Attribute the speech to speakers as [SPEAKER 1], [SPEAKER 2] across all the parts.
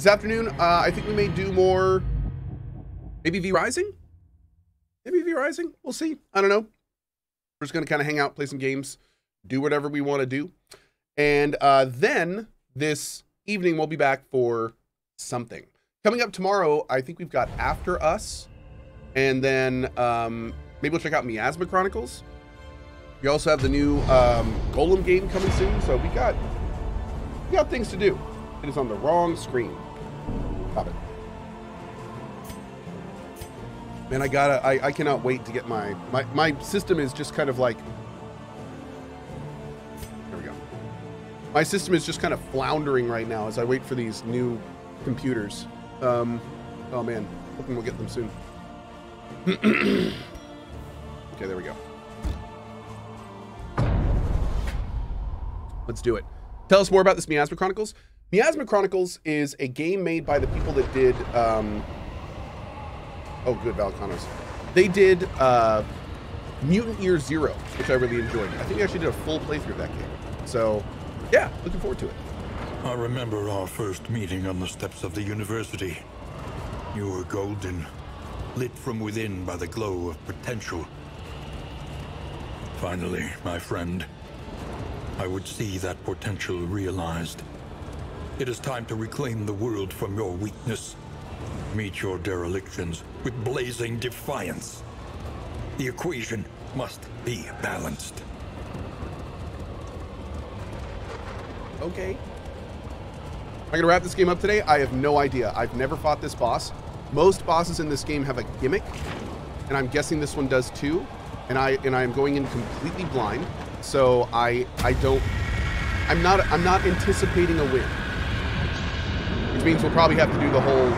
[SPEAKER 1] This afternoon, uh, I think we may do more. Maybe V Rising? Maybe V Rising? We'll see. I don't know. We're just going to kind of hang out, play some games, do whatever we want to do. And uh, then this evening, we'll be back for something. Coming up tomorrow, I think we've got After Us. And then um, maybe we'll check out Miasma Chronicles. We also have the new um, Golem game coming soon. So we got, we got things to do. It is on the wrong screen. Stop it. Man, I gotta, I, I cannot wait to get my, my, my system is just kind of like, there we go. My system is just kind of floundering right now as I wait for these new computers. Um, oh man, hoping we'll get them soon. okay, there we go. Let's do it. Tell us more about this Miasma Chronicles. Miasma Chronicles is a game made by the people that did. Um, oh, good, Valconos. They did uh, Mutant Year Zero, which I really enjoyed. I think we actually did a full playthrough of that game. So, yeah, looking forward to it.
[SPEAKER 2] I remember our first meeting on the steps of the university. You were golden, lit from within by the glow of potential. Finally, my friend, I would see that potential realized. It is time to reclaim the world from your weakness. Meet your derelictions with blazing defiance. The equation must be balanced.
[SPEAKER 1] Okay. Am I gonna wrap this game up today? I have no idea. I've never fought this boss. Most bosses in this game have a gimmick, and I'm guessing this one does too. And I and I am going in completely blind, so I I don't. I'm not I'm not anticipating a win, which means we'll probably have to do the whole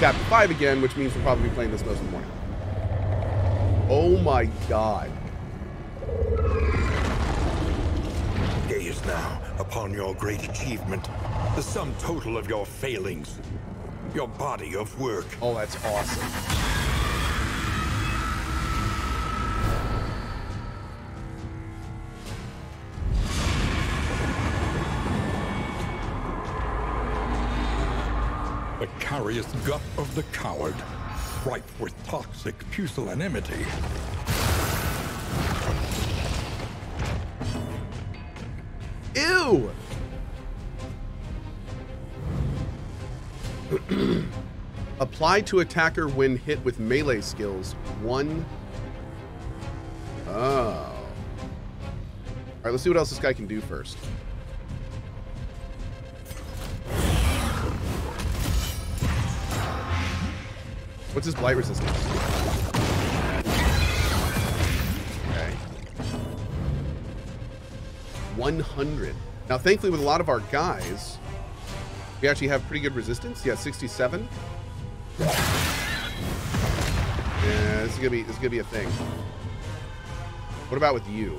[SPEAKER 1] chapter five again, which means we'll probably be playing this most of the morning. Oh my god.
[SPEAKER 2] Gaze now upon your great achievement, the sum total of your failings, your body of work.
[SPEAKER 1] Oh, that's awesome.
[SPEAKER 2] The carious gut of the coward, rife with toxic pusillanimity.
[SPEAKER 1] Ew! Apply to attacker when hit with melee skills. One. Oh. Alright, let's see what else this guy can do first. What's his blight resistance? Okay. 100. Now, thankfully, with a lot of our guys, we actually have pretty good resistance. Yeah, 67. Yeah, this is gonna be this is gonna be a thing. What about with you?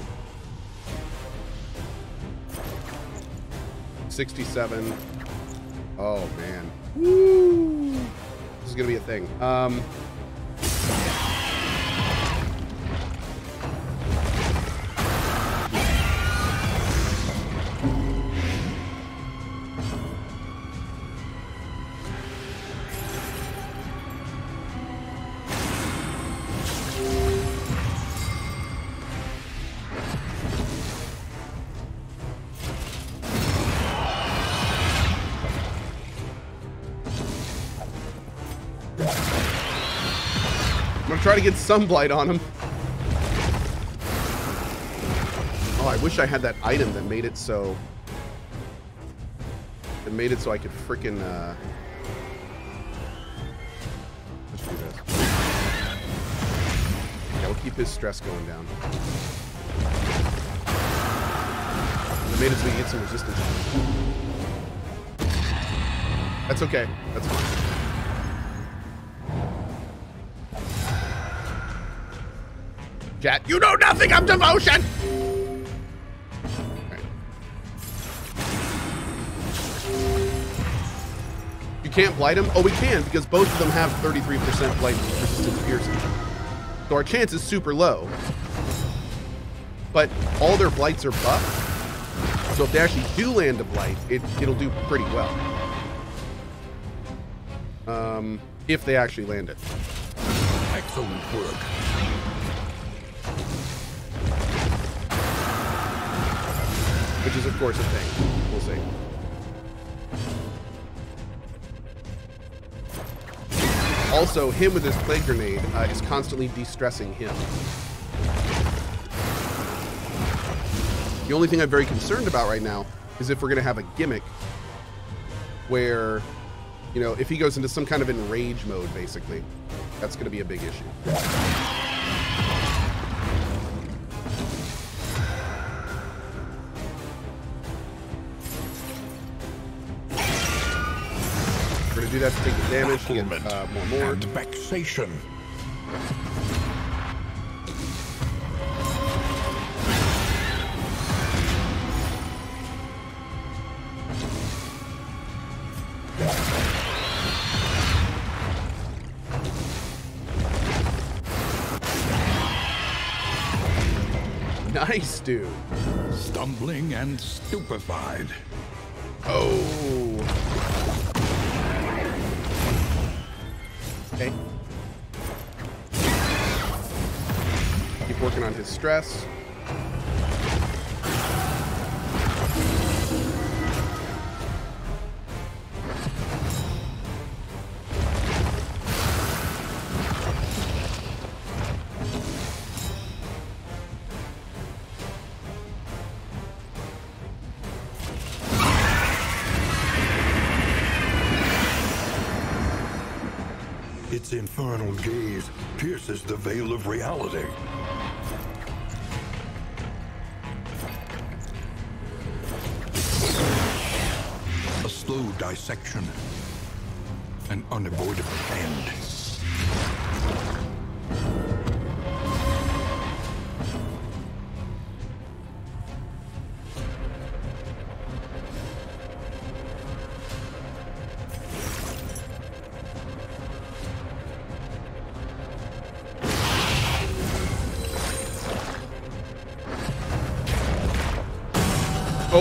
[SPEAKER 1] 67. Oh man. Woo! This is gonna be a thing. Um try to get some blight on him. Oh, I wish I had that item that made it so... That made it so I could frickin' uh... Let's do this. Yeah, we'll keep his stress going down. That made it so we get some resistance. That's okay. That's fine. Chat, you know nothing of devotion! Okay. You can't blight him? Oh, we can, because both of them have 33% blight resistance piercing. So our chance is super low. But all their blights are buffed. So if they actually do land a blight, it, it'll do pretty well. Um, if they actually land it.
[SPEAKER 2] Excellent work.
[SPEAKER 1] Which is, of course, a thing. We'll see. Also, him with his plague grenade uh, is constantly de-stressing him. The only thing I'm very concerned about right now is if we're going to have a gimmick where, you know, if he goes into some kind of enrage mode, basically, that's going to be a big issue. Do that to take the damage, to get uh, more more.
[SPEAKER 2] and vexation.
[SPEAKER 1] Nice, dude.
[SPEAKER 2] Stumbling and stupefied.
[SPEAKER 1] Oh. Okay. Keep working on his stress.
[SPEAKER 2] Gaze pierces the veil of reality. A slow dissection. An unavoidable end.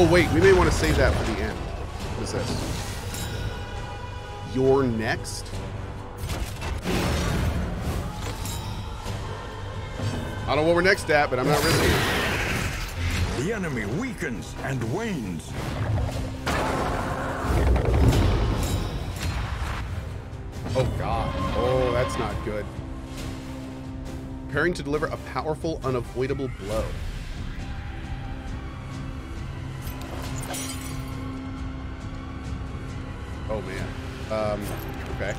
[SPEAKER 1] Oh, wait, we may want to save that for the end. What is this? You're next? I don't know what we're next at, but I'm not risking it.
[SPEAKER 2] The enemy weakens and wanes.
[SPEAKER 1] Oh, God. Oh, that's not good. Preparing to deliver a powerful, unavoidable blow. Oh, man. Um, okay.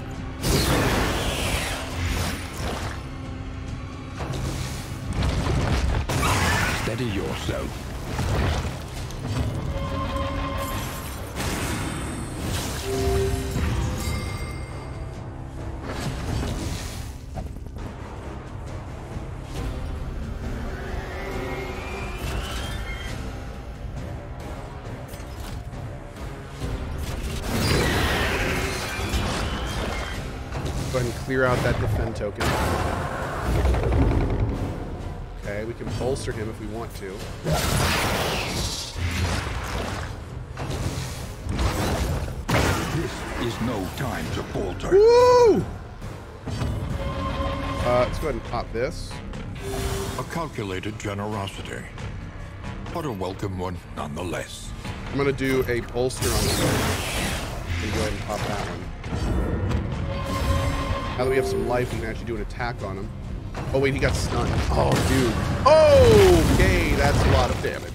[SPEAKER 2] Steady yourself.
[SPEAKER 1] Clear out that defend token. Okay, we can bolster him if we want to.
[SPEAKER 2] This is no time to falter.
[SPEAKER 1] Woo! Uh, let's go ahead and pop this.
[SPEAKER 2] A calculated generosity, but a welcome one nonetheless.
[SPEAKER 1] I'm gonna do a bolster on this one. And go ahead and pop that one. Now that we have some life, we can actually do an attack on him. Oh wait, he got stunned. Oh dude. Oh, okay, that's a lot of damage.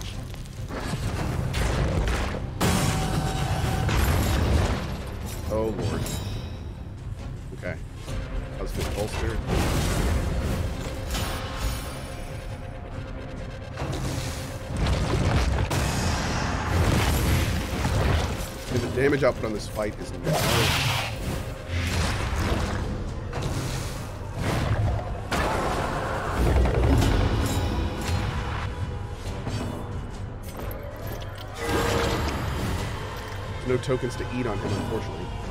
[SPEAKER 1] Oh lord. Okay. That was good bolster. And the damage output on this fight is low. Tokens to eat on him, unfortunately.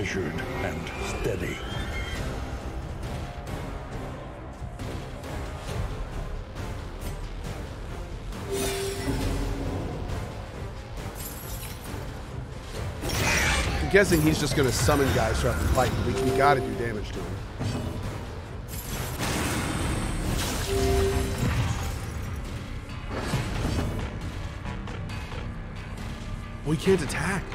[SPEAKER 2] Measured and steady.
[SPEAKER 1] I'm guessing he's just to summon guys throughout the fight. We, we got to do damage to him. We can't attack.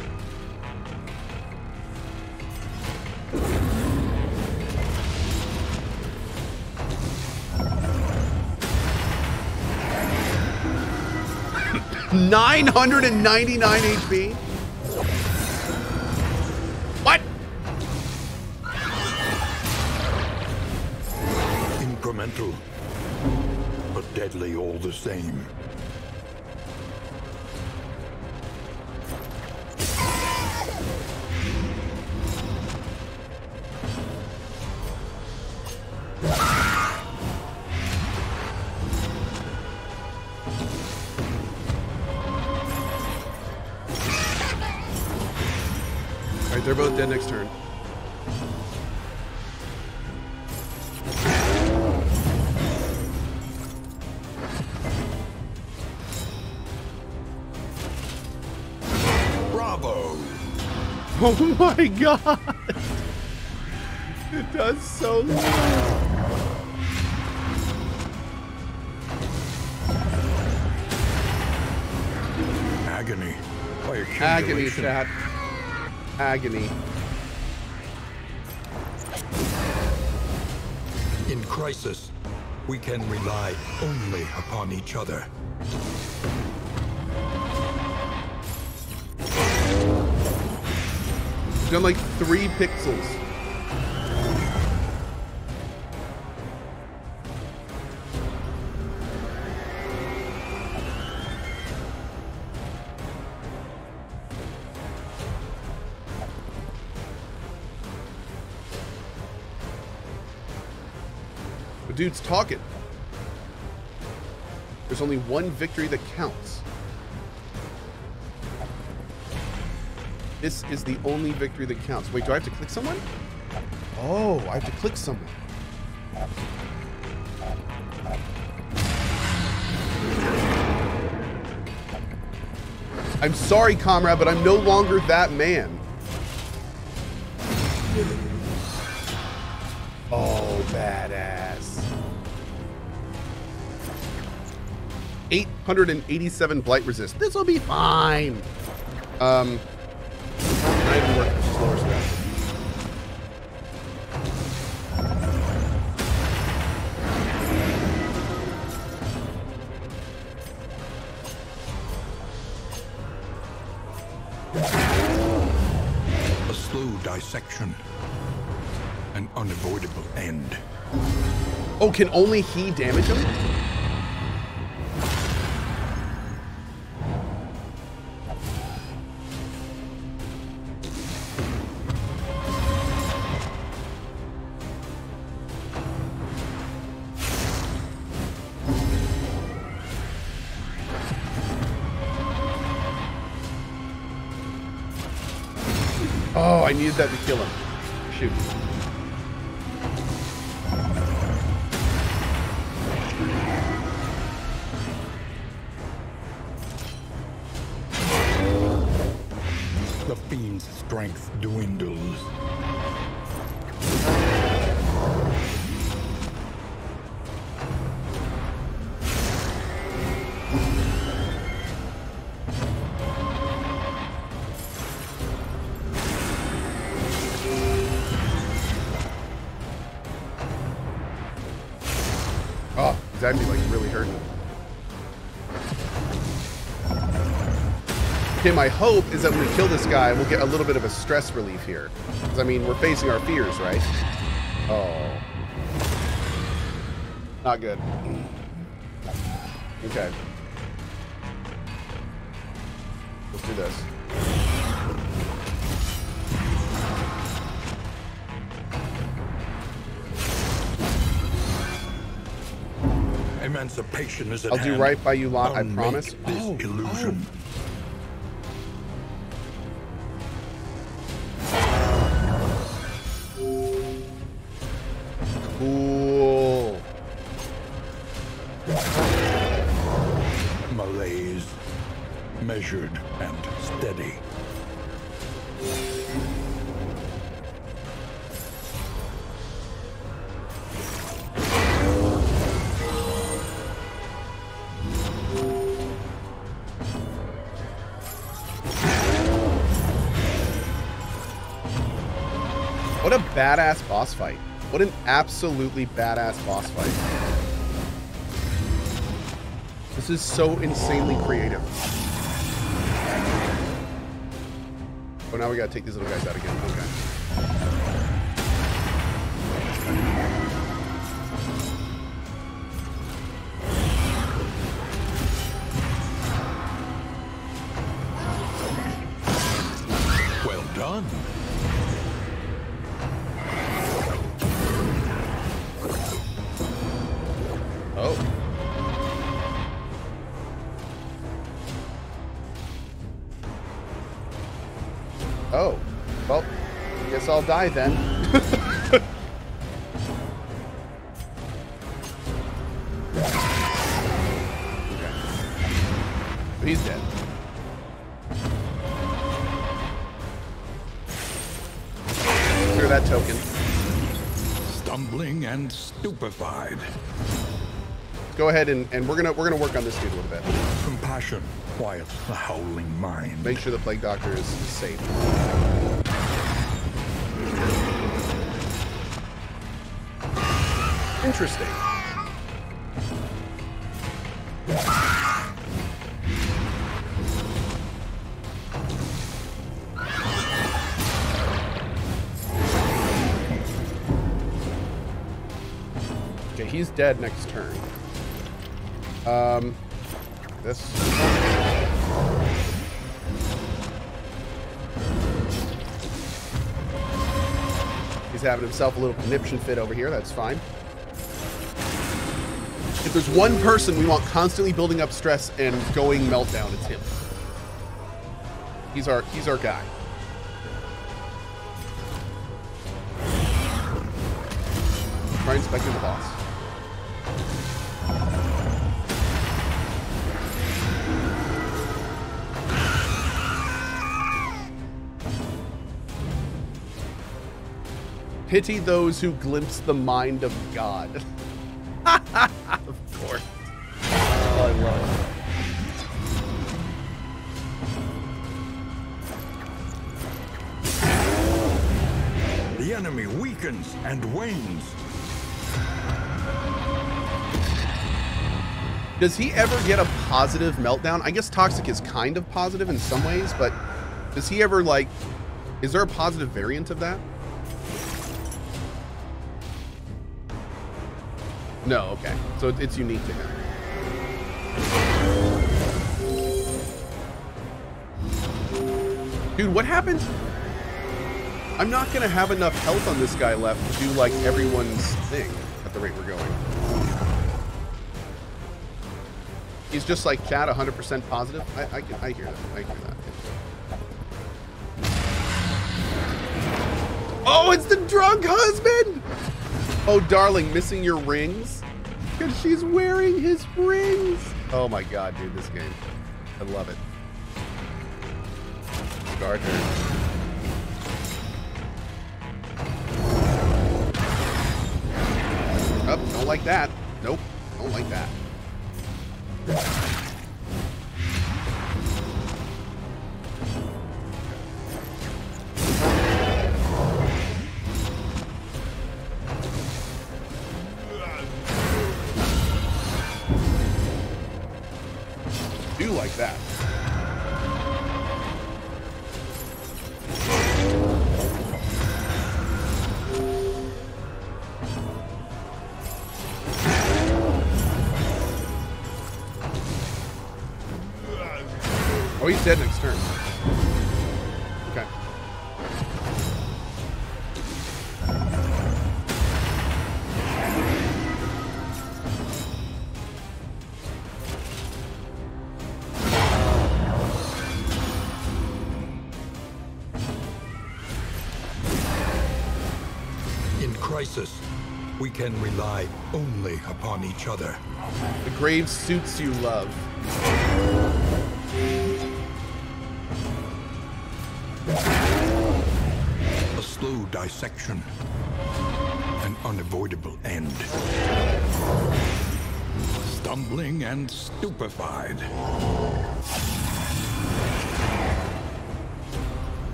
[SPEAKER 1] Nine hundred and ninety-nine HP. What?
[SPEAKER 2] Incremental, but deadly all the same.
[SPEAKER 1] Oh my god! It does so well.
[SPEAKER 2] Agony. By
[SPEAKER 1] Agony,
[SPEAKER 2] accumulation.
[SPEAKER 1] chat. Agony.
[SPEAKER 2] In crisis, we can rely only upon each other.
[SPEAKER 1] We've done like three pixels. The dude's talking. There's only one victory that counts. This is the only victory that counts. Wait, do I have to click someone? Oh, I have to click someone. I'm sorry, comrade, but I'm no longer that man. Oh, badass. 887 blight resist. This will be fine. Um, I even work slower strategy.
[SPEAKER 2] A slow dissection. An unavoidable end.
[SPEAKER 1] Oh, can only he damage him? That to kill him. Shoot. He's actually like really hurting. Okay, my hope is that when we kill this guy, we'll get a little bit of a stress relief here. Because, I mean, we're facing our fears, right? Oh. Not good. Okay. Let's do this.
[SPEAKER 2] Emancipation is at
[SPEAKER 1] I'll do right by you lot, I promise.
[SPEAKER 2] This
[SPEAKER 1] oh, oh,
[SPEAKER 2] illusion.
[SPEAKER 1] Cool.
[SPEAKER 2] Malaise. Measured and steady.
[SPEAKER 1] Badass boss fight. What an absolutely badass boss fight. This is so insanely creative. Oh, now we gotta take these little guys out again. Okay.
[SPEAKER 2] Well done.
[SPEAKER 1] Die then. okay. He's dead. Clear that token.
[SPEAKER 2] Stumbling and stupefied.
[SPEAKER 1] Go ahead and, and we're gonna we're gonna work on this dude a little bit.
[SPEAKER 2] Compassion quiets the howling mind.
[SPEAKER 1] Make sure the plague doctor is, is safe. Interesting. Okay, he's dead next turn. Um, this. He's having himself a little conniption fit over here. That's fine. If there's one person we want constantly building up stress and going meltdown, it's him. He's our he's our guy. Try inspecting the boss. Pity those who glimpse the mind of God.
[SPEAKER 2] and wanes.
[SPEAKER 1] Does he ever get a positive meltdown? I guess Toxic is kind of positive in some ways, but does he ever, like, is there a positive variant of that? No, okay. So it's unique to him. Dude, what happened? I'm not going to have enough health on this guy left to do, like, everyone's thing at the rate we're going. He's just like chat 100% positive. I, I, can, I hear that. I hear that. Oh, it's the drunk husband! Oh, darling, missing your rings? Because she's wearing his rings. Oh my god, dude, this game. I love it. Scarred don't like that. Nope, don't like that. Do like that.
[SPEAKER 2] Can rely only upon each other.
[SPEAKER 1] The grave suits you love.
[SPEAKER 2] A slow dissection. An unavoidable end. Stumbling and stupefied.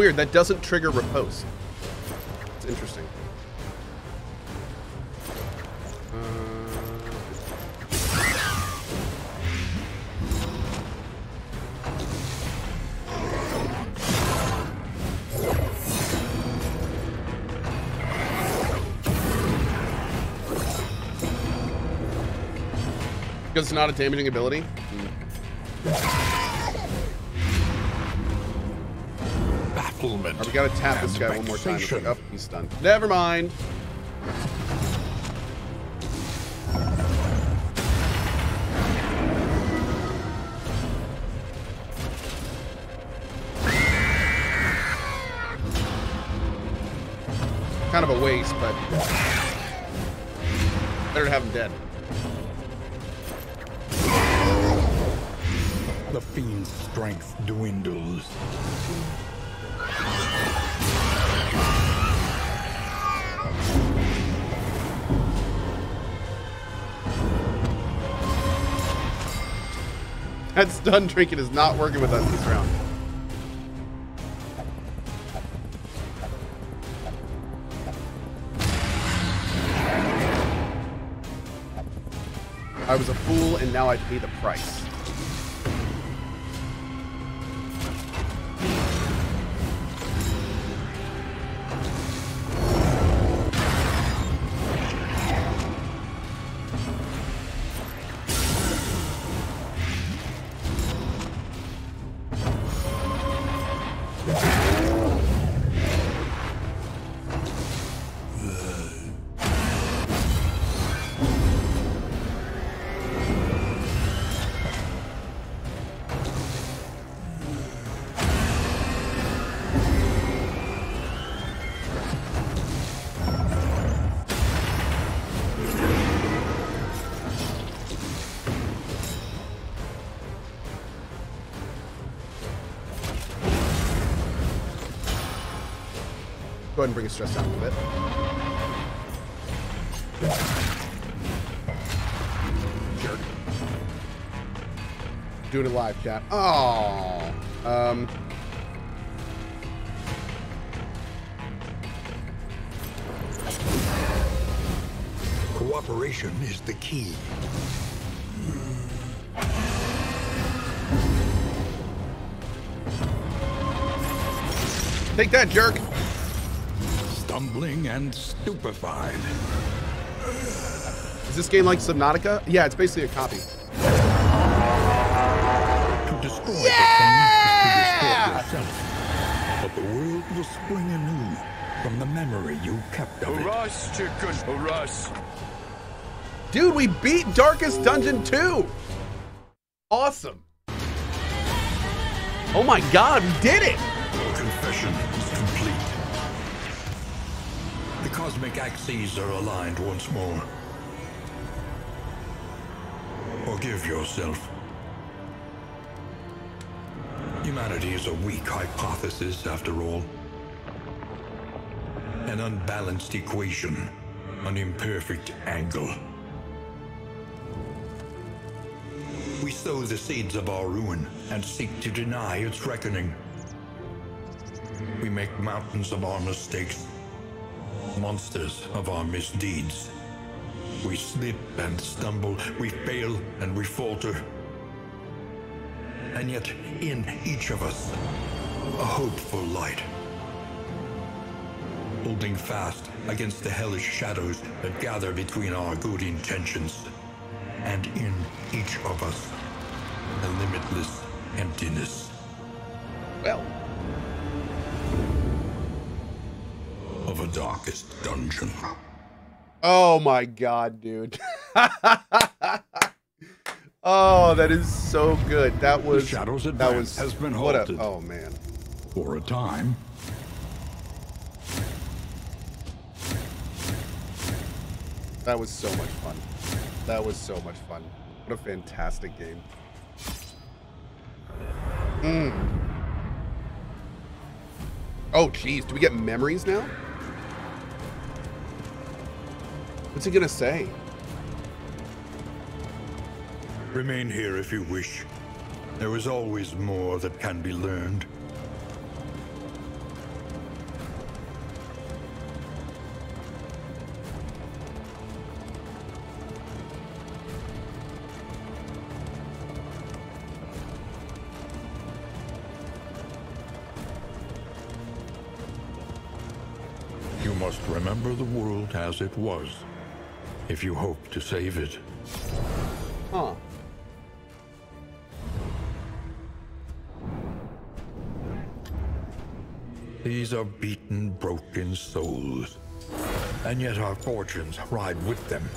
[SPEAKER 1] Weird. That doesn't trigger repose. It's interesting. Uh, Because it's not a damaging ability.
[SPEAKER 2] Bafflement.
[SPEAKER 1] Alright, we gotta tap this
[SPEAKER 2] and
[SPEAKER 1] guy one more time. It's like,
[SPEAKER 2] vexation.
[SPEAKER 1] oh, he's stunned. Never mind. Kind of a waste, but better to have him dead.
[SPEAKER 2] The fiend's strength dwindles.
[SPEAKER 1] That stun trinket is not working with us this round. I was a fool and now I pay the price. Ahead and bring his stress down a bit. Jerk. Doing it live, chat. Oh. Um.
[SPEAKER 2] Cooperation is the key.
[SPEAKER 1] Take that, jerk.
[SPEAKER 2] Stumbling and stupefied.
[SPEAKER 1] Is this game like Subnautica? Yeah, it's basically a copy.
[SPEAKER 2] To destroy the thing is to destroy yourself. But the world will spring anew from the memory you kept of it.
[SPEAKER 3] Hurras, chicken, hurras.
[SPEAKER 1] Dude, we beat Darkest Dungeon 2. Awesome. Oh my god, we did it.
[SPEAKER 2] Confession cosmic axes are aligned once more. Forgive yourself. Humanity is a weak hypothesis, after all. An unbalanced equation, an imperfect angle. We sow the seeds of our ruin and seek to deny its reckoning. We make mountains of our mistakes, monsters of our misdeeds. We slip and stumble, we fail and we falter. and yet in each of us, a hopeful light. Holding fast against the hellish shadows that gather between our good intentions, and in each of us, a limitless emptiness
[SPEAKER 1] Well,
[SPEAKER 2] a darkest dungeon.
[SPEAKER 1] oh my god, dude. oh, that is so good. That was
[SPEAKER 4] Shadow's
[SPEAKER 1] that was
[SPEAKER 4] has been
[SPEAKER 1] what a-
[SPEAKER 4] halted.
[SPEAKER 1] oh man.
[SPEAKER 4] For a time.
[SPEAKER 1] That was so much fun. That was so much fun. What a fantastic game. Mm. Oh, jeez. Do we get memories now? What's he gonna say?
[SPEAKER 2] Remain here if you wish. There is always more that can be learned. You must remember the world as it was, if you hope to save it.
[SPEAKER 1] Huh.
[SPEAKER 2] These are beaten, broken souls. And yet our fortunes ride with them.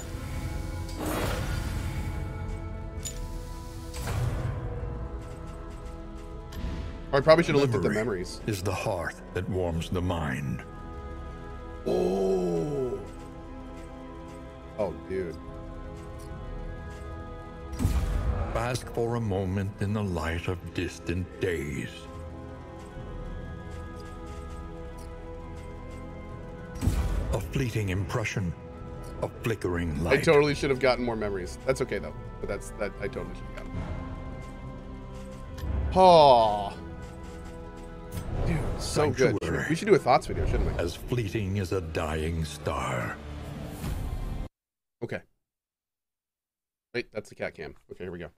[SPEAKER 1] I probably should have looked at the memories.
[SPEAKER 2] Is the hearth that warms the mind.
[SPEAKER 1] Oh. Dude.
[SPEAKER 2] Bask for a moment in the light of distant days. A fleeting impression, a flickering light.
[SPEAKER 1] I totally should have gotten more memories. That's okay though. But that's that I totally should have gotten. Oh. Dude, so good. We should do a thoughts video, shouldn't we?
[SPEAKER 2] as fleeting as a dying star.
[SPEAKER 1] Wait, that's the cat cam. Okay, here we go.